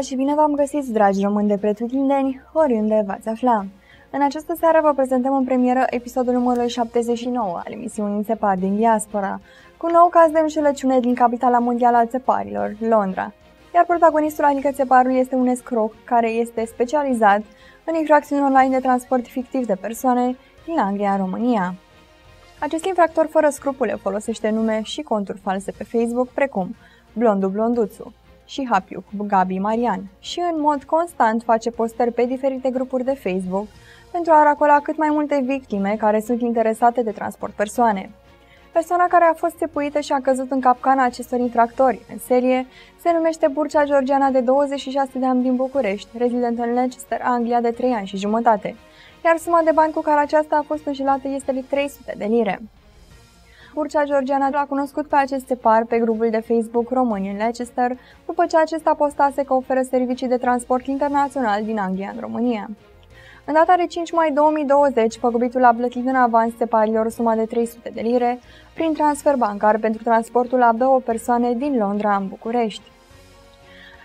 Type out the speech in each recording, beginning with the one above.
Bună seara și bine v-am găsit, dragi români de pretutindeni, oriunde v-ați afla. În această seară vă prezentăm în premieră episodul numărul 79 al emisiunii Țepar din Diaspora, cu un nou caz de înșelăciune din capitala mondială a țeparilor, Londra. Iar protagonistul, adică țeparul, este un escroc care este specializat în infracțiuni online de transport fictiv de persoane din Anglia în România. Acest infractor fără scrupule folosește nume și conturi false pe Facebook, precum Blondu Blonduțu, și Hapiuc, Gabi Marian, și în mod constant face postări pe diferite grupuri de Facebook pentru a racola cât mai multe victime care sunt interesate de transport persoane. Persoana care a fost țepuită și a căzut în capcana acestor infractori în serie se numește Burcea Georgiana de 26 de ani din București, rezident în Leicester, Anglia de 3 ani și jumătate, iar suma de bani cu care aceasta a fost înșelată este de 300 de lire. Burcea Georgiana l-a cunoscut pe acest separ pe grupul de Facebook Români în Leicester, după ce acesta postase că oferă servicii de transport internațional din Anglia în România. În data de 5 mai 2020, păgubitul a plătit în avans separilor suma de 300 de lire prin transfer bancar pentru transportul a două persoane din Londra în București.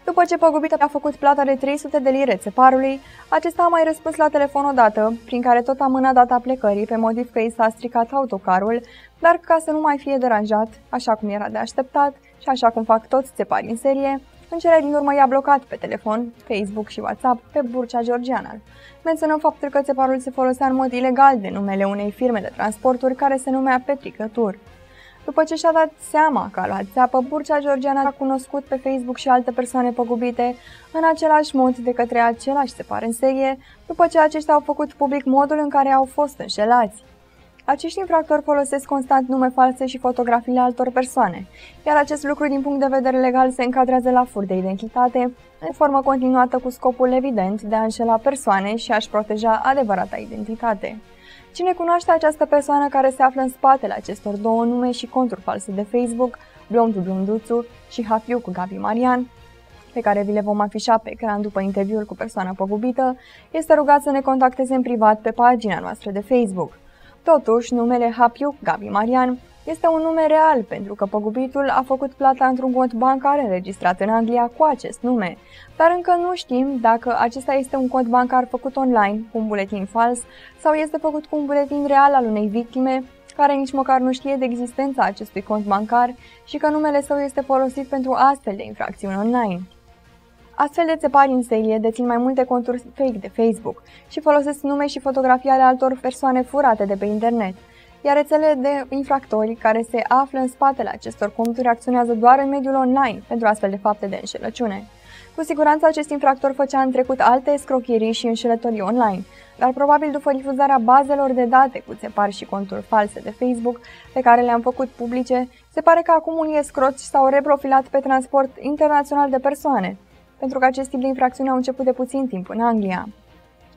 După ce păgubitul a făcut plata de 300 de lire țeparului, acesta a mai răspuns la telefon odată, prin care tot amâna data plecării, pe motiv că i s-a stricat autocarul, dar ca să nu mai fie deranjat, așa cum era de așteptat și așa cum fac toți țeparii în serie, în cele din urmă i-a blocat pe telefon, Facebook și WhatsApp pe Burcea Georgiana. Menționăm faptul că țeparul se folosea în mod ilegal de numele unei firme de transporturi care se numea Petricătur. După ce și-a dat seama că a luat țeapă, Burcea Georgiana a cunoscut pe Facebook și alte persoane păgubite în același mod de către același separ în serie, după ce aceștia au făcut public modul în care au fost înșelați. Acești infractori folosesc constant nume false și fotografiile altor persoane, iar acest lucru din punct de vedere legal se încadrează la fur de identitate, în formă continuată cu scopul evident de a înșela persoane și a-și proteja adevărata identitate. Cine cunoaște această persoană care se află în spatele acestor două nume și conturi false de Facebook, Blondu Blonduțu și Hafiu cu Gabi Marian, pe care vi le vom afișa pe ecran după interviul cu persoana păgubită, este rugat să ne contacteze în privat pe pagina noastră de Facebook. Totuși, numele Hapiu Gabi Marian este un nume real pentru că păgubitul a făcut plata într-un cont bancar înregistrat în Anglia cu acest nume, dar încă nu știm dacă acesta este un cont bancar făcut online cu un buletin fals sau este făcut cu un buletin real al unei victime care nici măcar nu știe de existența acestui cont bancar și că numele său este folosit pentru astfel de infracțiuni online. Astfel de țepari în serie dețin mai multe conturi fake de Facebook și folosesc nume și fotografii ale altor persoane furate de pe internet, iar rețelele de infractori care se află în spatele acestor conturi acționează doar în mediul online pentru astfel de fapte de înșelăciune. Cu siguranță acest infractor făcea în trecut alte escrocherii și înșelătorii online, dar probabil după difuzarea bazelor de date cu țepari și conturi false de Facebook pe care le-am făcut publice, se pare că acum unii escroci s-au reprofilat pe transport internațional de persoane, pentru că acest tip de infracțiuni au început de puțin timp în Anglia.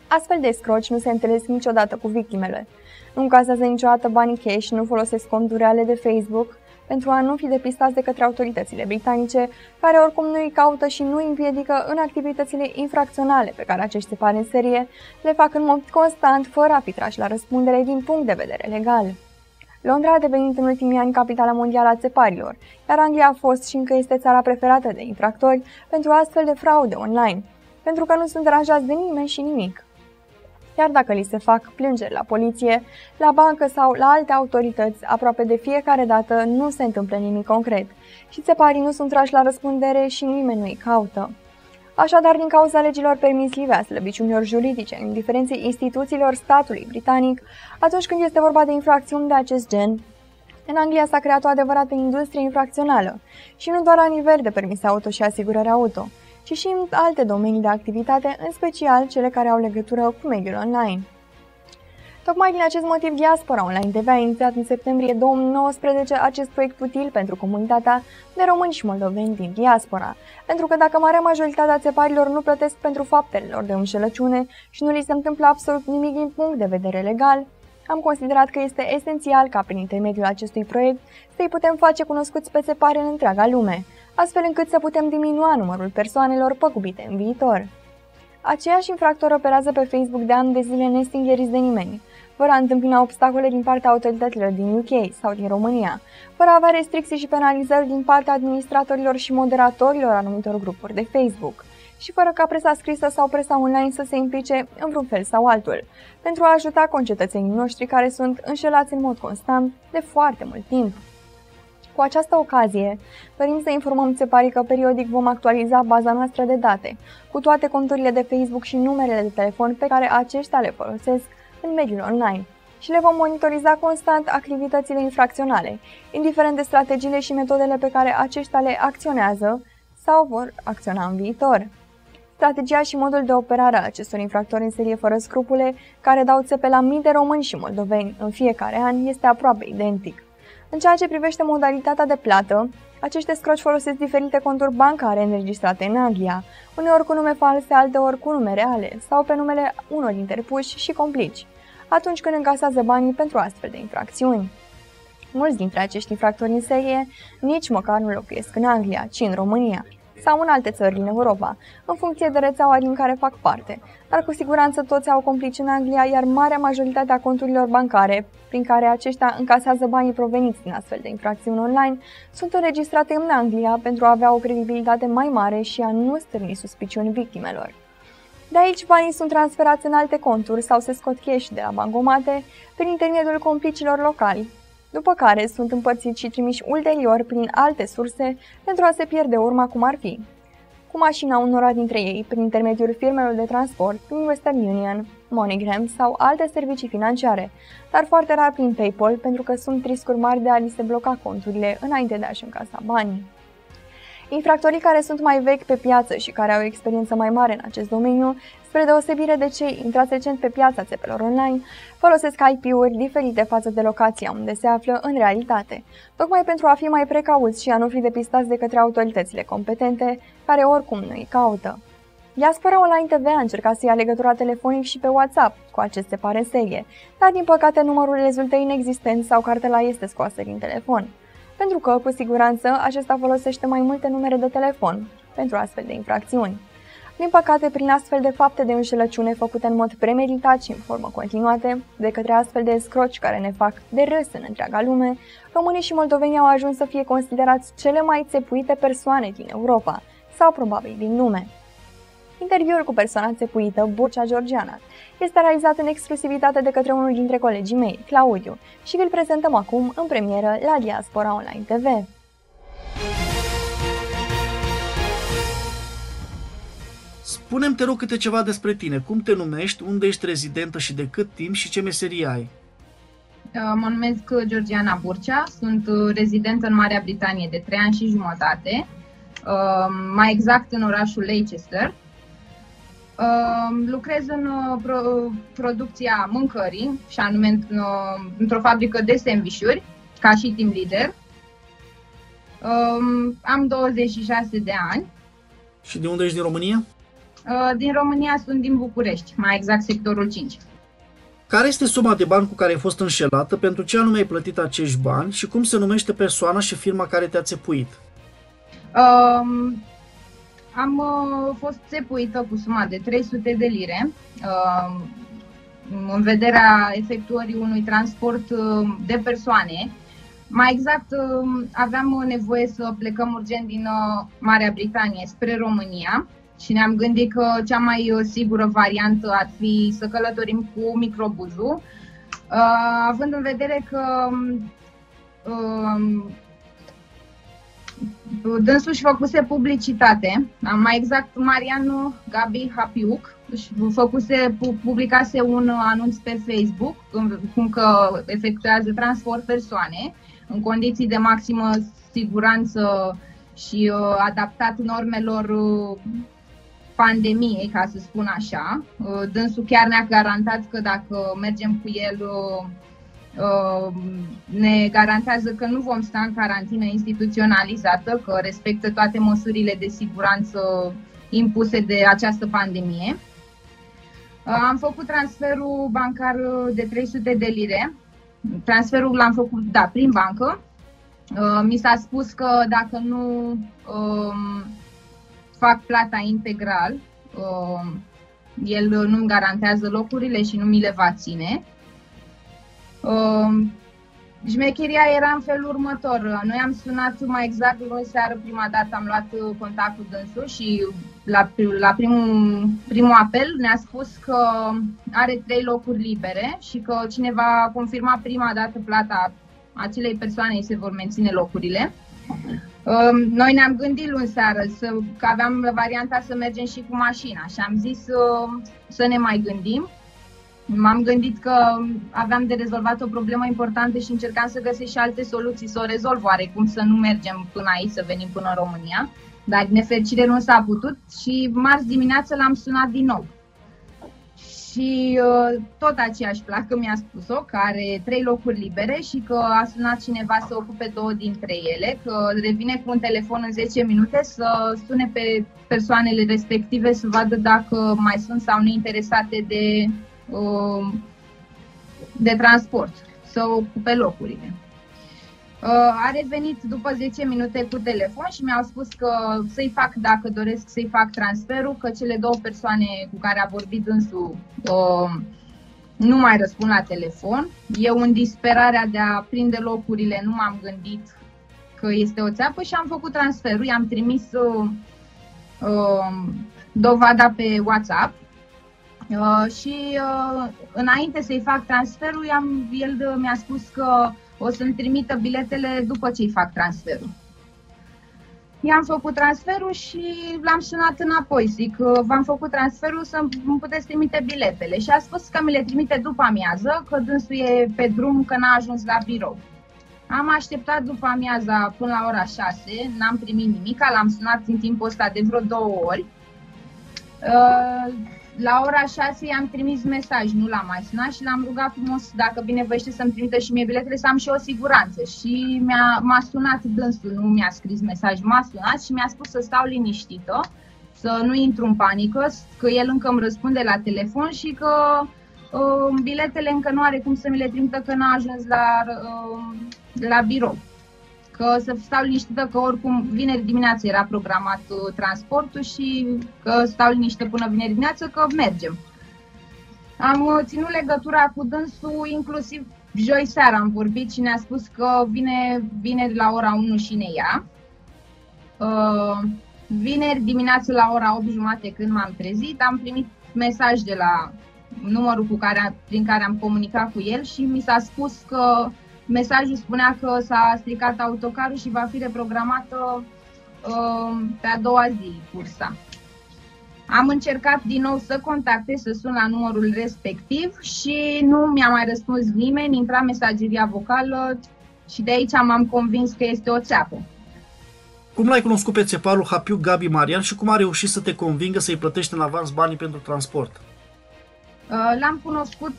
Astfel de scroci nu se întâlnesc niciodată cu victimele. Nu încasează niciodată banii cash, nu folosesc conturi reale de Facebook pentru a nu fi depistați de către autoritățile britanice, care oricum nu îi caută și nu îi împiedică în activitățile infracționale pe care acești separi în serie le fac în mod constant, fără a fi trași la răspundere din punct de vedere legal. Londra a devenit în ultimii ani capitala mondială a țeparilor, iar Anglia a fost și încă este țara preferată de infractori pentru astfel de fraude online, pentru că nu sunt deranjați de nimeni și nimic. Chiar dacă li se fac plângeri la poliție, la bancă sau la alte autorități, aproape de fiecare dată nu se întâmplă nimic concret și țeparii nu sunt trași la răspundere și nimeni nu îi caută. Așadar, din cauza legilor permisive a slăbiciunilor juridice în diferenței instituțiilor statului britanic, atunci când este vorba de infracțiuni de acest gen, în Anglia s-a creat o adevărată industrie infracțională și nu doar la nivel de permise auto și asigurări auto, ci și în alte domenii de activitate, în special cele care au legătură cu mediul online. Tocmai din acest motiv, Diaspora Online TV a inițiat în septembrie 2019 acest proiect util pentru comunitatea de români și moldoveni din diaspora, pentru că dacă marea majoritatea țeparilor nu plătesc pentru faptele lor de înșelăciune și nu li se întâmplă absolut nimic din punct de vedere legal, am considerat că este esențial ca prin intermediul acestui proiect să-i putem face cunoscuți pe țepare în întreaga lume, astfel încât să putem diminua numărul persoanelor păgubite în viitor. Aceiași infractori operează pe Facebook de ani de zile nestingheriți de nimeni, fără a întâmpina obstacole din partea autorităților din UK sau din România, fără a avea restricții și penalizări din partea administratorilor și moderatorilor anumitor grupuri de Facebook. și fără ca presa scrisă sau presa online să se implice în vreun fel sau altul, pentru a ajuta concetățenii noștri care sunt înșelați în mod constant de foarte mult timp. Cu această ocazie, dorim să informăm țeparii că periodic vom actualiza baza noastră de date, cu toate conturile de Facebook și numerele de telefon pe care aceștia le folosesc în mediul online și le vom monitoriza constant activitățile infracționale, indiferent de strategiile și metodele pe care aceștia le acționează sau vor acționa în viitor. Strategia și modul de operare a acestor infractori în serie fără scrupule, care dau țepe la mii de români și moldoveni în fiecare an, este aproape identic. În ceea ce privește modalitatea de plată, acești scroci folosesc diferite conturi bancare înregistrate în Anglia, uneori cu nume false, alteori cu nume reale sau pe numele unor interpuși și complici, atunci când încasează banii pentru astfel de infracțiuni. Mulți dintre acești infractori în serie nici măcar nu locuiesc în Anglia, ci în România sau în alte țări din Europa, în funcție de rețeaua din care fac parte, dar cu siguranță toți au complici în Anglia, iar marea majoritate a conturilor bancare, prin care aceștia încasează banii proveniți din astfel de infracțiuni online, sunt înregistrate în Anglia pentru a avea o credibilitate mai mare și a nu stârni suspiciuni victimelor. De aici banii sunt transferați în alte conturi sau se scot cash de la bancomate prin intermediul complicilor locali, după care sunt împărțiți și trimiși ulterior prin alte surse pentru a se pierde urma cum ar fi cu mașina unora dintre ei prin intermediul firmelor de transport, prin Western Union, MoneyGram sau alte servicii financiare, dar foarte rar prin PayPal pentru că sunt riscuri mari de a li se bloca conturile înainte de a-și încasa banii. Infractorii care sunt mai vechi pe piață și care au o experiență mai mare în acest domeniu, spre deosebire de cei intrați recent pe piața țepelor online, folosesc IP-uri diferite față de locația unde se află în realitate, tocmai pentru a fi mai precauți și a nu fi depistați de către autoritățile competente, care oricum nu îi caută. Diaspora Online TV a încercat să ia legătura telefonic și pe WhatsApp cu aceste pare serie, dar din păcate numărul rezultă inexistent sau cartela este scoasă din telefon pentru că, cu siguranță, acesta folosește mai multe numere de telefon pentru astfel de infracțiuni. Din păcate, prin astfel de fapte de înșelăciune făcute în mod premeditat și în formă continuată, de către astfel de scroci care ne fac de râs în întreaga lume, românii și moldovenii au ajuns să fie considerați cele mai țepuite persoane din Europa, sau probabil din lume. Interviul cu persoana țepuită, Burcea Georgiana, este realizat în exclusivitate de către unul dintre colegii mei, Claudiu, și vi-l prezentăm acum în premieră la Diaspora Online TV. Spunem te rog, câte ceva despre tine. Cum te numești, unde ești rezidentă și de cât timp și ce meserie ai? Uh, mă numesc Georgiana Burcea, sunt uh, rezidentă în Marea Britanie de 3 ani și jumătate, uh, mai exact în orașul Leicester, lucrez în uh, pro- producția mâncării, și anume uh, într-o fabrică de sandvișuri, ca și team leader. Am 26 de ani. Și de unde ești din România? Uh, din România sunt din București, mai exact sectorul 5. Care este suma de bani cu care ai fost înșelată, pentru ce anume ai plătit acești bani și cum se numește persoana și firma care te-a țepuit? Um, am uh, fost țepuită cu suma de 300 de lire uh, în vederea efectuării unui transport uh, de persoane. Mai exact, uh, aveam nevoie să plecăm urgent din uh, Marea Britanie spre România și ne-am gândit că cea mai uh, sigură variantă ar fi să călătorim cu microbuzul, uh, având în vedere că uh, Dânsul și făcuse publicitate, mai exact Marianu Gabi Hapiuc, și făcuse, publicase un anunț pe Facebook cum că efectuează transport persoane în condiții de maximă siguranță și uh, adaptat normelor uh, pandemiei, ca să spun așa. Uh, dânsul chiar ne-a garantat că dacă mergem cu el uh, Uh, ne garantează că nu vom sta în carantină instituționalizată, că respectă toate măsurile de siguranță impuse de această pandemie. Uh, am făcut transferul bancar de 300 de lire. Transferul l-am făcut, da, prin bancă. Uh, mi s-a spus că dacă nu um, fac plata integral, um, el nu-mi garantează locurile și nu mi le va ține. Um, Șmecheria era în felul următor. Noi am sunat mai exact luni seară, prima dată am luat uh, contactul dânsul și la, la primul, primul apel ne-a spus că are trei locuri libere și că cine va confirma prima dată plata acelei persoane se vor menține locurile. Um, noi ne-am gândit luni seară să, că aveam varianta să mergem și cu mașina și am zis uh, să ne mai gândim. M-am gândit că aveam de rezolvat o problemă importantă și încercam să găsesc și alte soluții să o rezolv oarecum, să nu mergem până aici, să venim până în România. Dar din nefericire nu s-a putut și marți dimineață l-am sunat din nou. Și uh, tot aceeași placă mi-a spus-o, că are trei locuri libere și că a sunat cineva să ocupe două dintre ele, că revine cu un telefon în 10 minute să sune pe persoanele respective să vadă dacă mai sunt sau nu interesate de, uh, de transport, să ocupe locurile. Uh, a revenit după 10 minute cu telefon și mi-au spus că să-i fac, dacă doresc să-i fac transferul, că cele două persoane cu care a vorbit dânsul uh, nu mai răspund la telefon. Eu, în disperarea de a prinde locurile, nu m-am gândit că este o țeapă și am făcut transferul. I-am trimis uh, uh, dovada pe WhatsApp uh, și uh, înainte să-i fac transferul, i-am, el mi-a spus că o să-mi trimită biletele după ce îi fac transferul. I-am făcut transferul și l-am sunat înapoi. Zic, v-am făcut transferul să îmi puteți trimite biletele. Și a spus că mi le trimite după amiază, că dânsul e pe drum, că n-a ajuns la birou. Am așteptat după amiaza până la ora 6, n-am primit nimic, l-am sunat în timpul ăsta de vreo două ori. Uh, la ora 6 i-am trimis mesaj, nu l-am mai sunat și l-am rugat frumos dacă binevoiește să-mi trimită și mie biletele să am și o siguranță. Și mi-a, m-a sunat dânsul, nu mi-a scris mesaj, m-a sunat și mi-a spus să stau liniștită, să nu intru în panică, că el încă îmi răspunde la telefon și că uh, biletele încă nu are cum să mi le trimită, că n-a ajuns la, uh, la birou că să stau liniștită că oricum vineri dimineață era programat uh, transportul și că stau liniștită până vineri dimineață că mergem. Am uh, ținut legătura cu dânsul inclusiv joi seara am vorbit și ne-a spus că vine vineri la ora 1 și ne ia. Uh, vineri dimineață la ora 8 jumate când m-am trezit am primit mesaj de la numărul cu care, prin care am comunicat cu el și mi s-a spus că Mesajul spunea că s-a stricat autocarul și va fi reprogramată uh, pe a doua zi cursa. Am încercat din nou să contactez, să sun la numărul respectiv și nu mi-a mai răspuns nimeni, intra mesageria vocală și de aici m-am convins că este o țeapă. Cum l-ai cunoscut pe țeparul Hapiu Gabi Marian și cum a reușit să te convingă să-i plătești în avans banii pentru transport? Uh, l-am cunoscut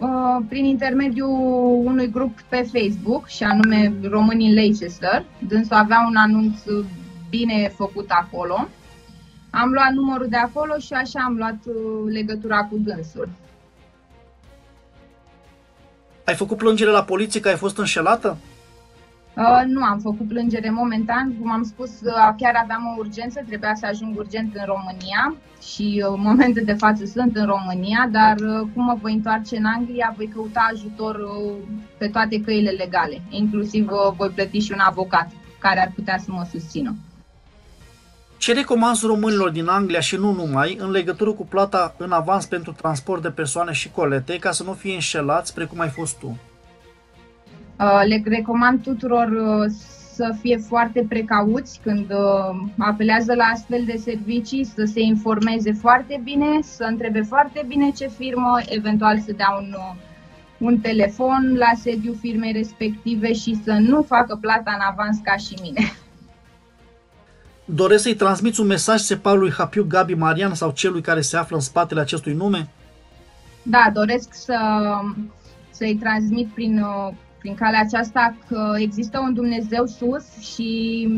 uh, Uh, prin intermediul unui grup pe Facebook, și anume Românii în Leicester. Dânsul avea un anunț bine făcut acolo. Am luat numărul de acolo și așa am luat uh, legătura cu dânsul. Ai făcut plângere la poliție că ai fost înșelată? Uh, nu am făcut plângere momentan, cum am spus, uh, chiar aveam o urgență, trebuia să ajung urgent în România și uh, în momentul de față sunt în România, dar uh, cum mă voi întoarce în Anglia, voi căuta ajutor uh, pe toate căile legale, inclusiv uh, voi plăti și un avocat care ar putea să mă susțină. Ce recomanzi românilor din Anglia și nu numai în legătură cu plata în avans pentru transport de persoane și colete ca să nu fie înșelați precum ai fost tu? Uh, le recomand tuturor uh, să fie foarte precauți când uh, apelează la astfel de servicii, să se informeze foarte bine, să întrebe foarte bine ce firmă, eventual să dea un, un telefon la sediu firmei respective și să nu facă plata în avans ca și mine. Doresc să-i transmiți un mesaj separului Hapiu Gabi Marian sau celui care se află în spatele acestui nume? Da, doresc să, să-i transmit prin prin calea aceasta că există un Dumnezeu sus și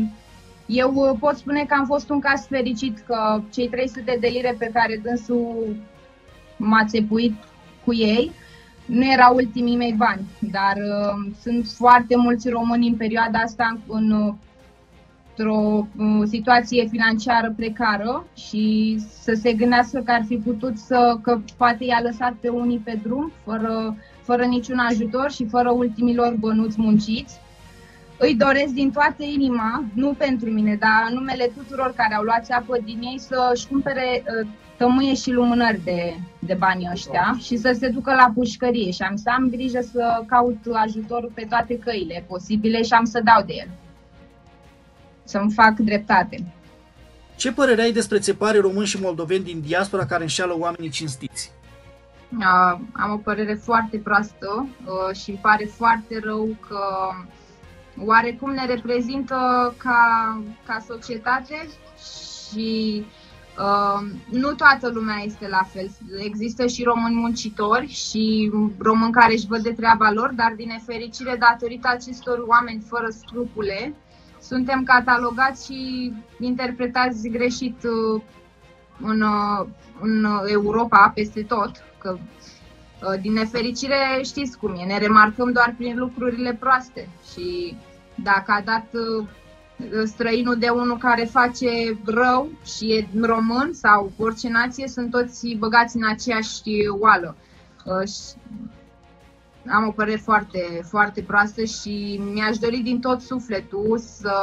eu pot spune că am fost un caz fericit că cei 300 de lire pe care dânsul m-a țepuit cu ei nu erau ultimii mei bani, dar uh, sunt foarte mulți români în perioada asta în, în într-o uh, situație financiară precară și să se gândească că ar fi putut să, că poate i-a lăsat pe unii pe drum fără fără niciun ajutor și fără ultimilor bănuți munciți. îi doresc din toată inima, nu pentru mine, dar în numele tuturor care au luat apă din ei, să-și cumpere uh, tămâie și lumânări de, de banii ăștia și să se ducă la pușcărie și am să am grijă să caut ajutorul pe toate căile posibile și am să dau de el. Să-mi fac dreptate. Ce părere ai despre țeparii români și moldoveni din diaspora care înșeală oamenii cinstiți? Uh, am o părere foarte proastă uh, și îmi pare foarte rău că oarecum ne reprezintă ca, ca societate și uh, nu toată lumea este la fel. Există și români muncitori și români care își văd de treaba lor, dar din nefericire, datorită acestor oameni fără scrupule, suntem catalogați și interpretați greșit uh, în, uh, în Europa, peste tot, că uh, din nefericire știți cum e, ne remarcăm doar prin lucrurile proaste. Și dacă a dat străinul de unul care face rău și e român sau orice nație, sunt toți băgați în aceeași oală. Am o părere foarte, foarte proastă și mi-aș dori din tot sufletul să,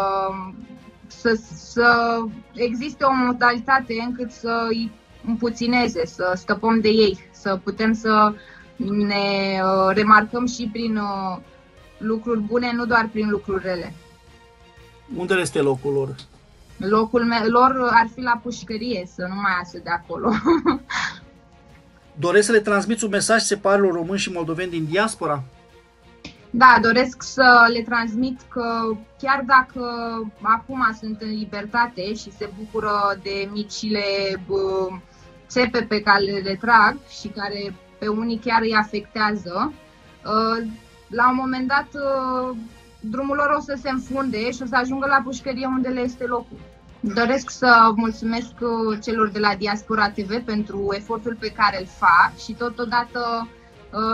să, să existe o modalitate încât să îi împuțineze, să scăpăm de ei, să putem să ne uh, remarcăm și prin uh, lucruri bune, nu doar prin lucruri rele. Unde este locul lor? Locul lor ar fi la pușcărie, să nu mai iasă de acolo. Doresc să le transmiți un mesaj separilor români și moldoveni din diaspora? Da, doresc să le transmit că chiar dacă acum sunt în libertate și se bucură de micile țepe pe care le trag și care pe unii chiar îi afectează, ă, la un moment dat ă, drumul lor o să se înfunde și o să ajungă la pușcărie unde le este locul. Doresc să mulțumesc uh, celor de la Diaspora TV pentru efortul pe care îl fac și totodată uh,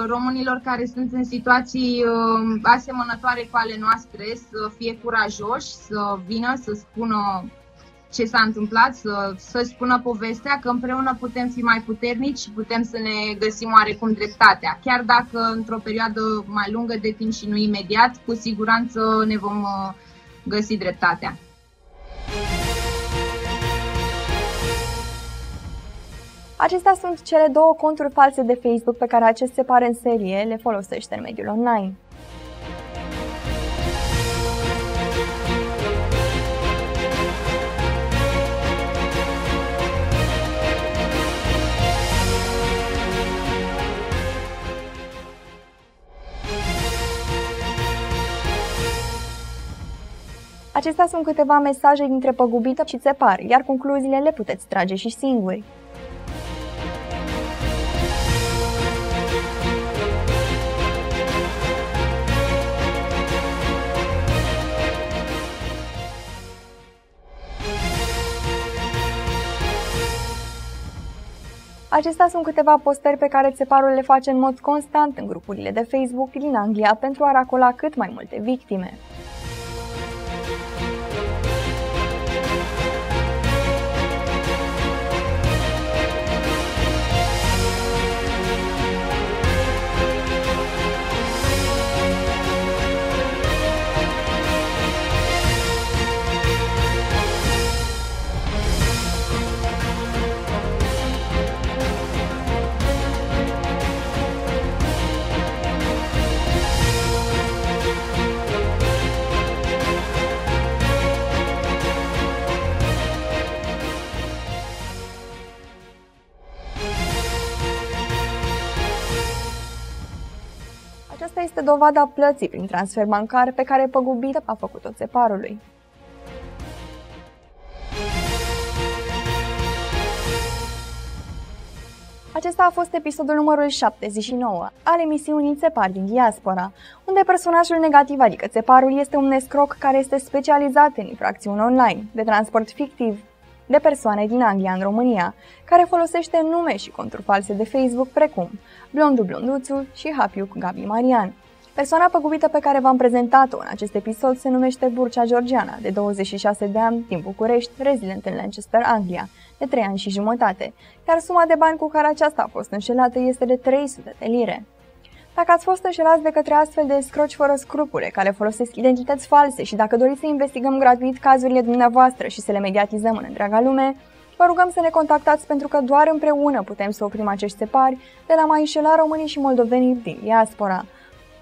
românilor care sunt în situații uh, asemănătoare cu ale noastre să fie curajoși, să vină să spună ce s-a întâmplat, să, să spună povestea, că împreună putem fi mai puternici și putem să ne găsim oarecum dreptatea. Chiar dacă într-o perioadă mai lungă de timp și nu imediat, cu siguranță ne vom găsi dreptatea. Acestea sunt cele două conturi false de Facebook pe care acest separe în serie le folosește în mediul online. Acestea sunt câteva mesaje dintre păgubită și țepar, iar concluziile le puteți trage și singuri. Acestea sunt câteva postări pe care țeparul le face în mod constant în grupurile de Facebook din Anglia pentru a racola cât mai multe victime. Dovada plății prin transfer bancar pe care păgubită a făcut-o țeparului. Acesta a fost episodul numărul 79 al emisiunii Țepar din Diaspora, unde personajul negativ, adică țeparul, este un nescroc care este specializat în infracțiuni online, de transport fictiv, de persoane din Anglia în România, care folosește nume și conturi false de Facebook precum Blondu Blonduțu și Hapiuc Gabi Marian. Persoana păgubită pe care v-am prezentat-o în acest episod se numește Burcea Georgiana, de 26 de ani, din București, rezident în Lancaster, Anglia, de 3 ani și jumătate, iar suma de bani cu care aceasta a fost înșelată este de 300 de lire. Dacă ați fost înșelați de către astfel de scroci fără scrupule care folosesc identități false și dacă doriți să investigăm gratuit cazurile dumneavoastră și să le mediatizăm în întreaga lume, vă rugăm să ne contactați pentru că doar împreună putem să oprim acești separi de la mai înșela românii și moldovenii din diaspora.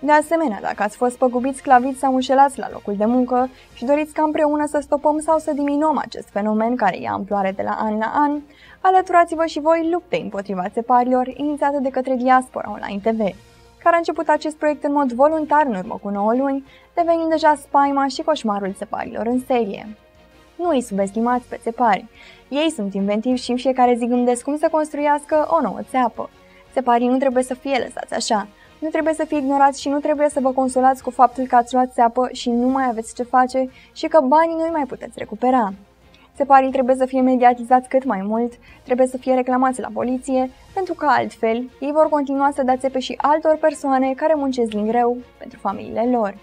De asemenea, dacă ați fost păgubiți, sclaviți sau înșelați la locul de muncă și doriți ca împreună să stopăm sau să diminuăm acest fenomen care ia amploare de la an la an, alăturați-vă și voi luptei împotriva separilor inițiate de către Diaspora Online TV, care a început acest proiect în mod voluntar în urmă cu 9 luni, devenind deja spaima și coșmarul separilor în serie. Nu îi subestimați pe țepari. Ei sunt inventivi și în fiecare zi gândesc cum să construiască o nouă țeapă. Separii nu trebuie să fie lăsați așa. Nu trebuie să fie ignorați și nu trebuie să vă consolați cu faptul că ați luat țeapă și nu mai aveți ce face și că banii nu-i mai puteți recupera. Separii trebuie să fie mediatizați cât mai mult, trebuie să fie reclamați la poliție, pentru că altfel ei vor continua să dea țepe și altor persoane care muncesc din greu pentru familiile lor.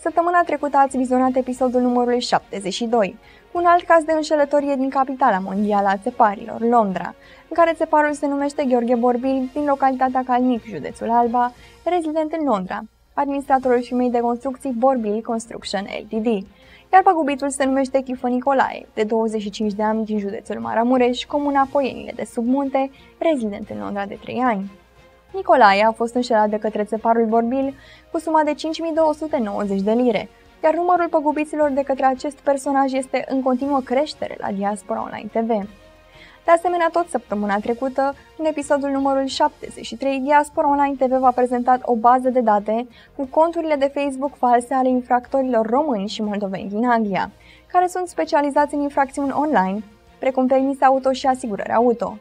Săptămâna trecută ați vizionat episodul numărul 72, un alt caz de înșelătorie din capitala mondială a țeparilor, Londra, în care țeparul se numește Gheorghe Borbil din localitatea Calnic, județul Alba, rezident în Londra, administratorul firmei de construcții Borbil Construction Ltd, iar păgubitul se numește Chifă Nicolae, de 25 de ani din județul Maramureș, comuna Poienile de Submunte, rezident în Londra de 3 ani. Nicolae a fost înșelat de către țeparul Borbil cu suma de 5290 de lire, iar numărul păgubiților de către acest personaj este în continuă creștere la Diaspora Online TV. De asemenea, tot săptămâna trecută, în episodul numărul 73, Diaspora Online TV v-a prezentat o bază de date cu conturile de Facebook false ale infractorilor români și moldoveni din Anglia, care sunt specializați în infracțiuni online, precum permise auto și asigurări auto.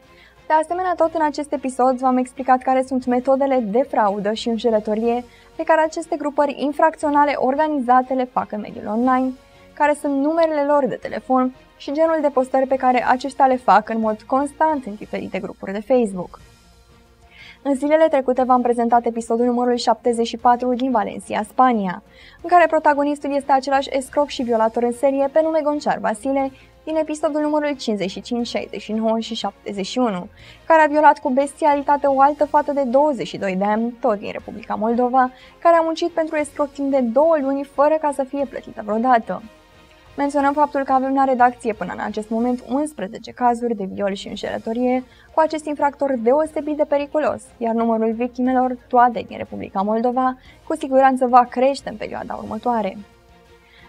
De asemenea, tot în acest episod v-am explicat care sunt metodele de fraudă și înșelătorie pe care aceste grupări infracționale organizate le fac în mediul online, care sunt numerele lor de telefon și genul de postări pe care aceștia le fac în mod constant în diferite grupuri de Facebook. În zilele trecute v-am prezentat episodul numărul 74 din Valencia, Spania, în care protagonistul este același escroc și violator în serie pe nume Gonçar Vasile, din episodul numărul 55, 69 și 71, care a violat cu bestialitate o altă fată de 22 de ani, tot din Republica Moldova, care a muncit pentru escroc timp de două luni fără ca să fie plătită vreodată. Menționăm faptul că avem la redacție până în acest moment 11 cazuri de viol și înșelătorie cu acest infractor deosebit de periculos, iar numărul victimelor, toate din Republica Moldova, cu siguranță va crește în perioada următoare.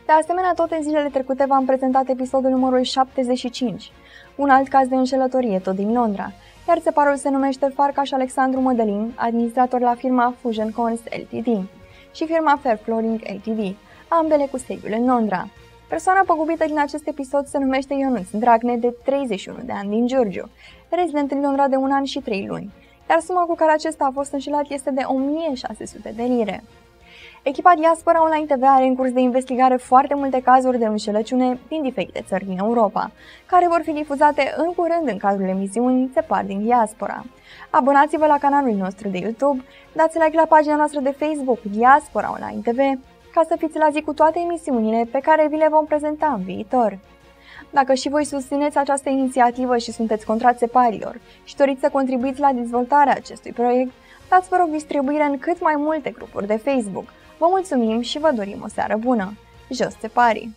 De asemenea, tot în zilele trecute v-am prezentat episodul numărul 75, un alt caz de înșelătorie tot din Londra, iar separul se numește Farcaș Alexandru Mădălin, administrator la firma Fusion Cons Ltd și firma Fair Flooring Ltd, ambele cu sediul în Londra. Persoana păgubită din acest episod se numește Ionuț Dragne, de 31 de ani din Giurgiu, rezident în Londra de un an și trei luni, iar suma cu care acesta a fost înșelat este de 1600 de lire. Echipa Diaspora Online TV are în curs de investigare foarte multe cazuri de înșelăciune din diferite țări din Europa, care vor fi difuzate în curând în cadrul emisiunii Țepar din Diaspora. Abonați-vă la canalul nostru de YouTube, dați like la pagina noastră de Facebook Diaspora Online TV ca să fiți la zi cu toate emisiunile pe care vi le vom prezenta în viitor. Dacă și voi susțineți această inițiativă și sunteți contra separilor și doriți să contribuiți la dezvoltarea acestui proiect, dați vă rog distribuire în cât mai multe grupuri de Facebook. Vă mulțumim și vă dorim o seară bună! Jos separii!